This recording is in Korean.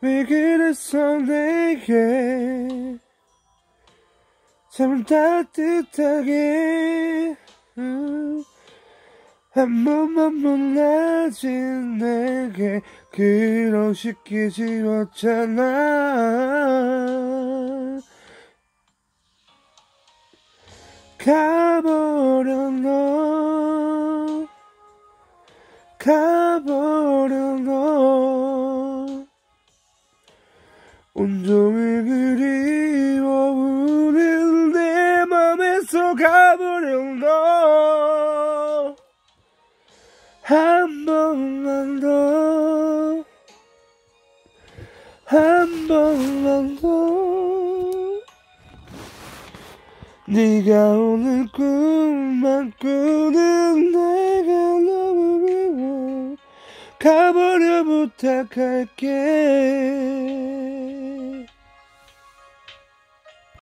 왜 그랬어 내게? 참 따뜻하게. 음. 한 번만 몰라진 내게 그런 쉽게 지웠잖아. 가버려 너. 가버려 온종일 그리워 우는 내 맘에서 가버려 너한 번만 더, 한 번만 더. 네가 오늘 꿈만 꾸는 내가 너무 미워. 가버려 부탁할게.